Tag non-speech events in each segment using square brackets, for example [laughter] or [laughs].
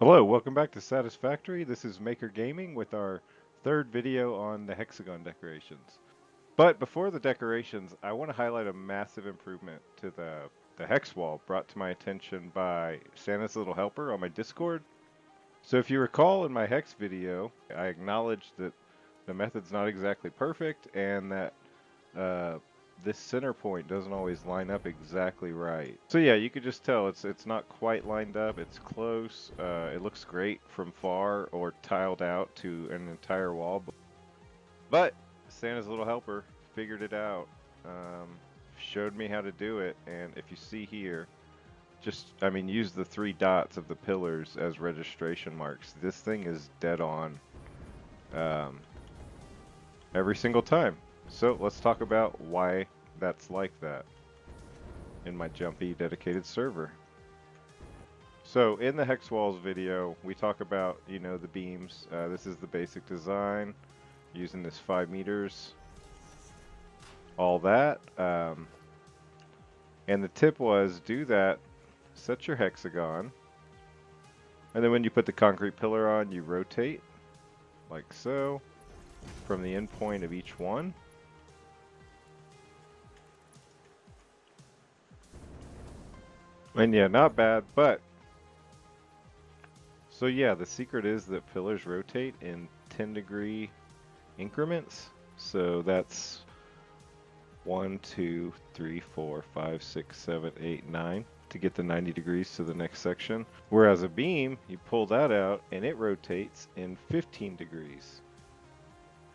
Hello, welcome back to Satisfactory. This is Maker Gaming with our third video on the hexagon decorations. But before the decorations, I want to highlight a massive improvement to the, the hex wall brought to my attention by Santa's Little Helper on my Discord. So if you recall in my hex video, I acknowledged that the method's not exactly perfect and that uh, this center point doesn't always line up exactly right. So yeah, you could just tell it's it's not quite lined up. It's close. Uh, it looks great from far or tiled out to an entire wall. But Santa's little helper figured it out. Um, showed me how to do it. And if you see here, just, I mean, use the three dots of the pillars as registration marks. This thing is dead on um, every single time. So let's talk about why that's like that in my jumpy dedicated server. So in the hex walls video, we talk about, you know, the beams. Uh, this is the basic design using this five meters, all that. Um, and the tip was do that, set your hexagon, and then when you put the concrete pillar on, you rotate like so from the end point of each one. And yeah, not bad, but... So yeah, the secret is that pillars rotate in 10 degree increments. So that's 1, 2, 3, 4, 5, 6, 7, 8, 9 to get the 90 degrees to the next section. Whereas a beam, you pull that out and it rotates in 15 degrees.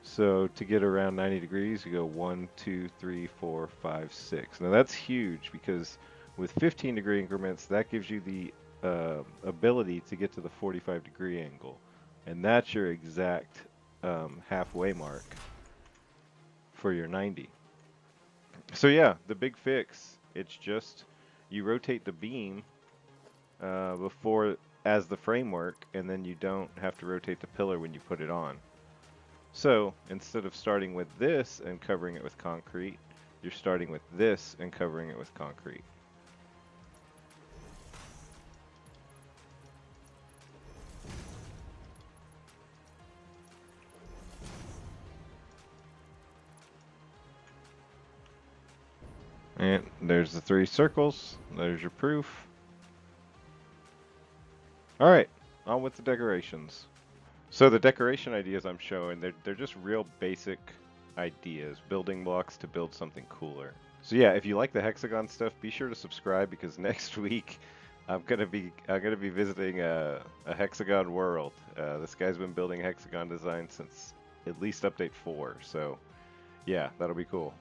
So to get around 90 degrees, you go 1, 2, 3, 4, 5, 6. Now that's huge because with 15 degree increments, that gives you the uh, ability to get to the 45 degree angle. And that's your exact um, halfway mark for your 90. So yeah, the big fix, it's just you rotate the beam uh, before as the framework and then you don't have to rotate the pillar when you put it on. So instead of starting with this and covering it with concrete, you're starting with this and covering it with concrete. And there's the three circles. There's your proof. Alright, on with the decorations. So the decoration ideas I'm showing, they're, they're just real basic ideas, building blocks to build something cooler. So yeah, if you like the hexagon stuff, be sure to subscribe because [laughs] next week I'm gonna be I'm gonna be visiting a, a hexagon world. Uh, this guy's been building hexagon design since at least update four, so yeah, that'll be cool.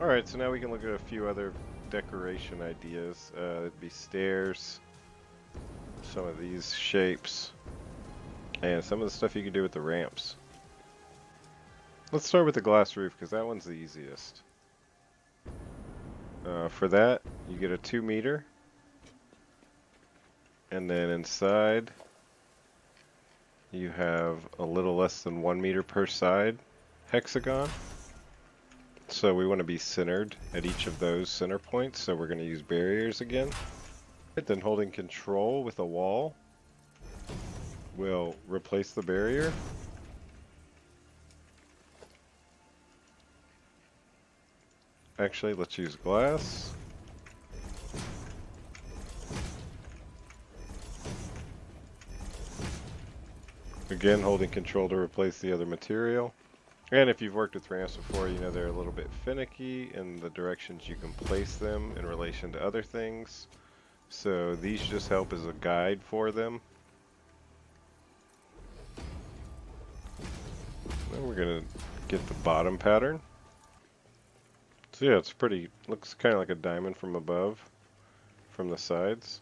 Alright, so now we can look at a few other decoration ideas. Uh, it'd be stairs, some of these shapes, and some of the stuff you can do with the ramps. Let's start with the glass roof, because that one's the easiest. Uh, for that, you get a 2 meter, and then inside, you have a little less than 1 meter per side hexagon. So we want to be centered at each of those center points, so we're going to use barriers again. Then holding control with a wall will replace the barrier. Actually, let's use glass. Again, holding control to replace the other material. And if you've worked with ramps before, you know they're a little bit finicky in the directions you can place them in relation to other things. So these just help as a guide for them. Then we're going to get the bottom pattern. So yeah, it's pretty, looks kind of like a diamond from above, from the sides.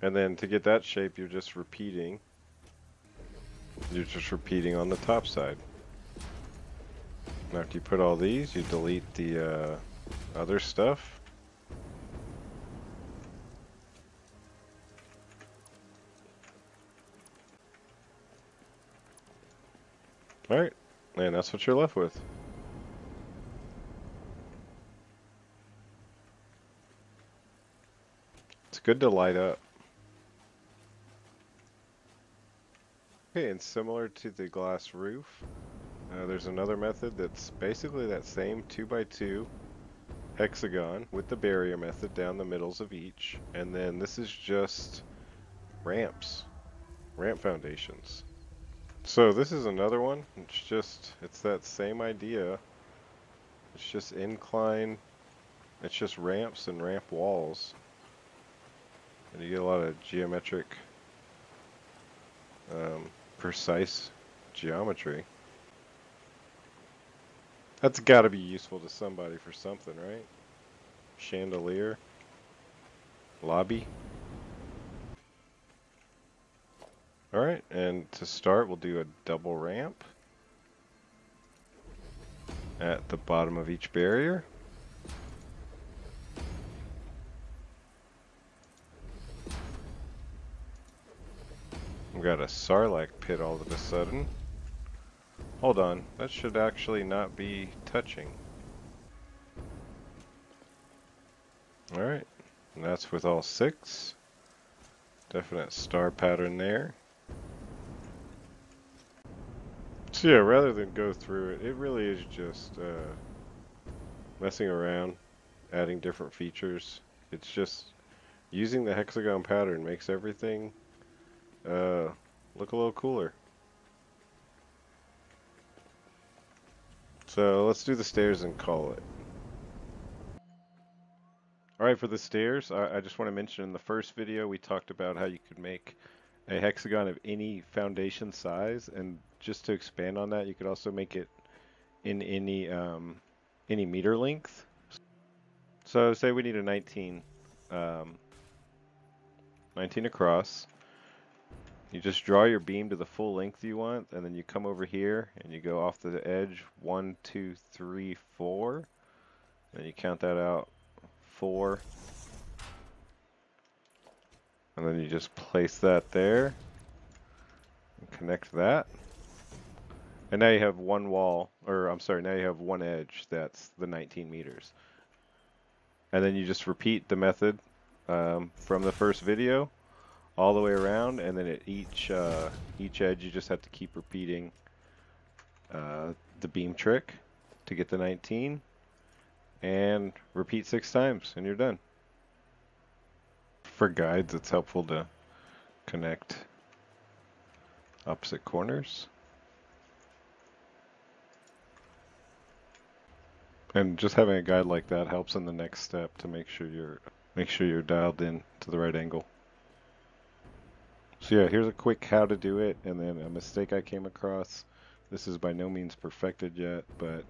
And then to get that shape, you're just repeating. You're just repeating on the top side. Now after you put all these, you delete the uh, other stuff. Alright, and that's what you're left with. It's good to light up. Okay, and similar to the glass roof, uh, there's another method that's basically that same 2x2 hexagon with the barrier method down the middles of each. And then this is just ramps, ramp foundations. So this is another one. It's just, it's that same idea. It's just incline, it's just ramps and ramp walls. And you get a lot of geometric, um, precise geometry. That's got to be useful to somebody for something, right? Chandelier. Lobby. Alright, and to start we'll do a double ramp at the bottom of each barrier. We've got a Sarlacc pit all of a sudden. Hold on, that should actually not be touching. Alright, and that's with all six. Definite star pattern there. So yeah, rather than go through it, it really is just uh, messing around, adding different features. It's just using the hexagon pattern makes everything uh, look a little cooler. So let's do the stairs and call it. Alright, for the stairs, I, I, just want to mention in the first video we talked about how you could make a hexagon of any foundation size, and just to expand on that, you could also make it in any um, any meter length. So say we need a 19, um, 19 across. You just draw your beam to the full length you want, and then you come over here and you go off the edge one, two, three, four. And you count that out four. And then you just place that there. And connect that. And now you have one wall, or I'm sorry, now you have one edge that's the 19 meters. And then you just repeat the method um, from the first video all the way around, and then at each uh, each edge you just have to keep repeating uh, the beam trick to get the 19, and repeat six times, and you're done. For guides, it's helpful to connect opposite corners. And just having a guide like that helps in the next step to make sure you're make sure you're dialed in to the right angle. Yeah, here's a quick how to do it, and then a mistake I came across. This is by no means perfected yet, but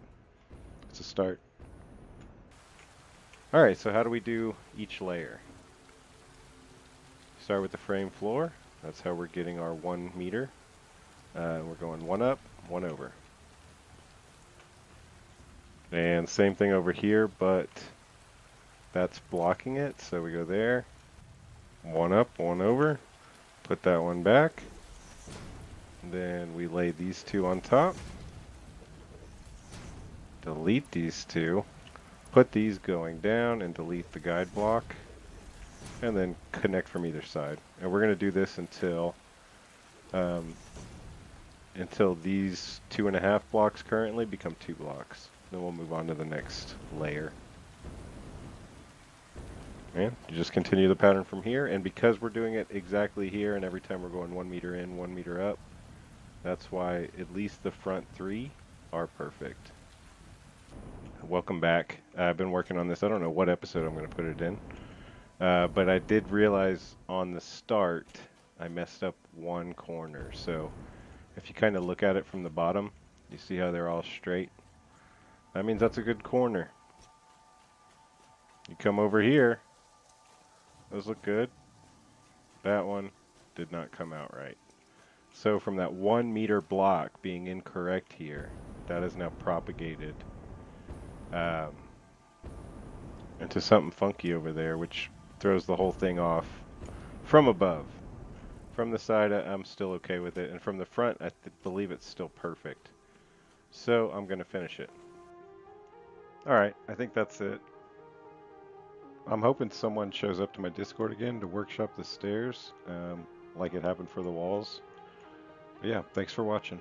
it's a start. Alright, so how do we do each layer? Start with the frame floor. That's how we're getting our one meter. Uh, we're going one up, one over. And same thing over here, but that's blocking it. So we go there, one up, one over. Put that one back. Then we lay these two on top. Delete these two. Put these going down and delete the guide block. And then connect from either side. And we're going to do this until um, until these two and a half blocks currently become two blocks. Then we'll move on to the next layer. And you just continue the pattern from here, and because we're doing it exactly here, and every time we're going one meter in, one meter up, that's why at least the front three are perfect. Welcome back. I've been working on this. I don't know what episode I'm going to put it in. Uh, but I did realize on the start, I messed up one corner. So if you kind of look at it from the bottom, you see how they're all straight? That means that's a good corner. You come over here, those look good. That one did not come out right. So from that one meter block being incorrect here, that is now propagated um, into something funky over there, which throws the whole thing off from above. From the side, I'm still okay with it, and from the front, I believe it's still perfect. So I'm going to finish it. Alright, I think that's it. I'm hoping someone shows up to my Discord again to workshop the stairs, um, like it happened for the walls. yeah, thanks for watching.